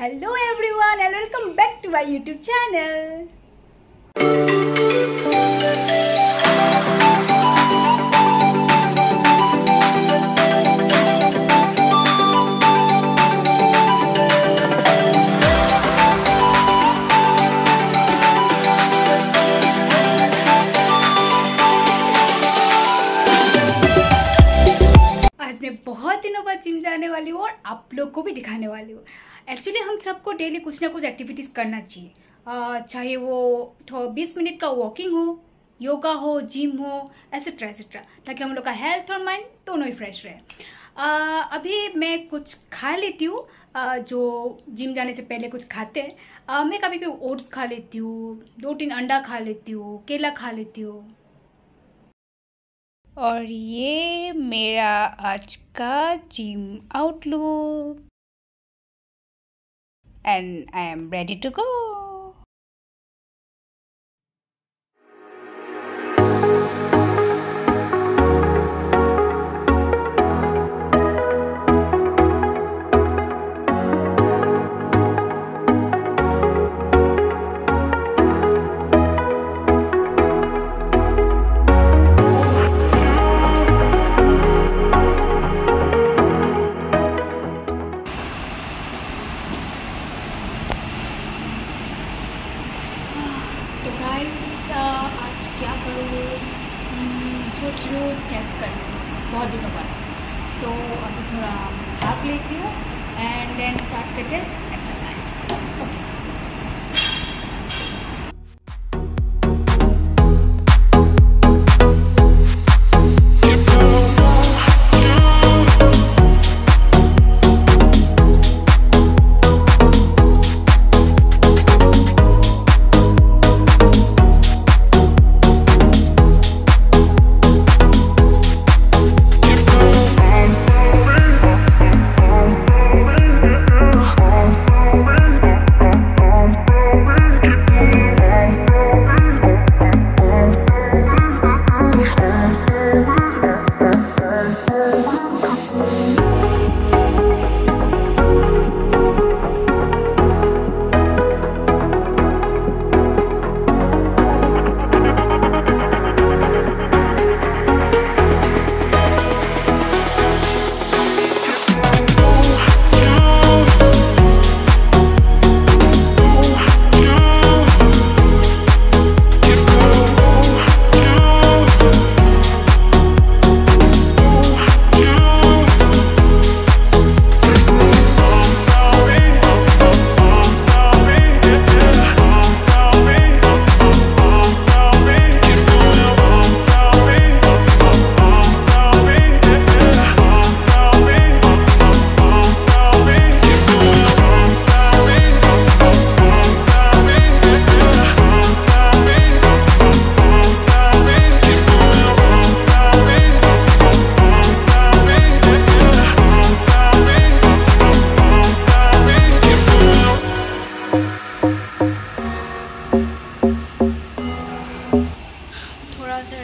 Hello everyone and welcome back to my YouTube channel आज मैं बहुत दिनों बाद जिम जाने वाली हूँ और आप लोग को भी दिखाने वाली हूँ। एक्चुअली हम सबको डेली कुछ ना कुछ एक्टिविटीज़ करना चाहिए। चाहे वो बीस मिनट का वॉकिंग हो योगा हो जिम हो एसेट्रा एसेट्रा ताकि हम लोग का हेल्थ और माइंड दोनों ही फ्रेश रहे। अह, अभी मैं कुछ खा लेती हूँ। जो जिम जाने से पहले कुछ खाते हैं। मैं कभी कभी ओट्स खा लेती हूँ दो तीन अंडा खा लेती हूँ केला खा लेती हूँ। और ये मेरा आज का gym outlook and I am ready to go. सोच रही हूँ चेस्ट करने बहुत दिनों बाद। तो अभी थोड़ा भाग लेती हूँ एंड देन स्टार्ट करते हैं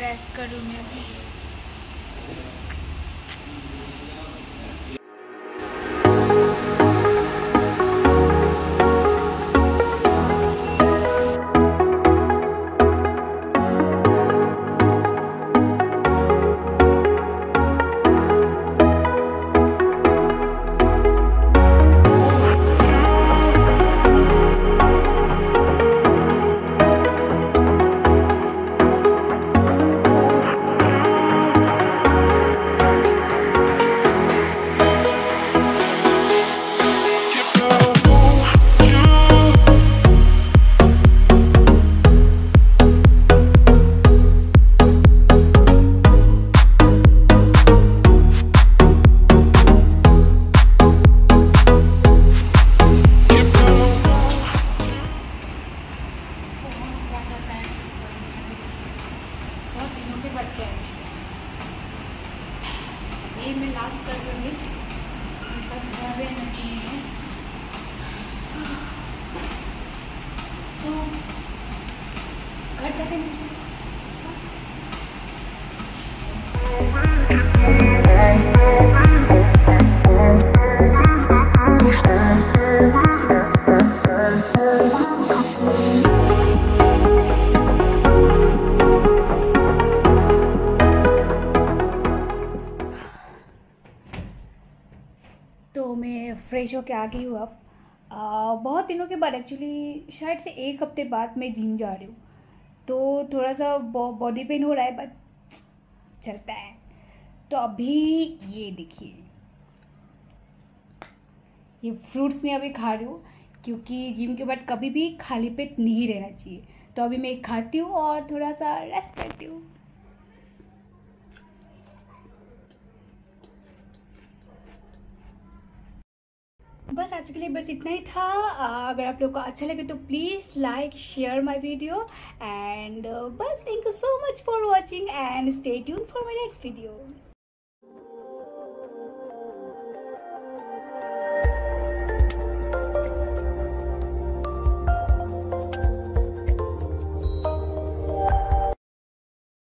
रेस्ट करूँ मैं अभी। बाद क्या ये मैं लास्ट कर दूँगी। बस घर में नहीं है। सो घर जाके मिलते फ्रेश होके आ गई हूँ अब। बहुत दिनों के बाद एक्चुअली शायद से एक हफ़्ते बाद मैं जिम जा रही हूँ। तो थोड़ा सा बॉडी पेन हो रहा है बट चलता है। तो अभी ये देखिए। ये फ्रूट्स मैं अभी खा रही हूँ, क्योंकि जिम के बाद कभी भी खाली पेट नहीं रहना चाहिए। तो अभी मैं खाती हूँ और थोड़ा सा रेस्ट करती हूँ। बस आज के लिए बस इतना ही था। अगर आप लोग को अच्छा लगे तो please like share my video and बस thank you so much for watching and stay tune for my next video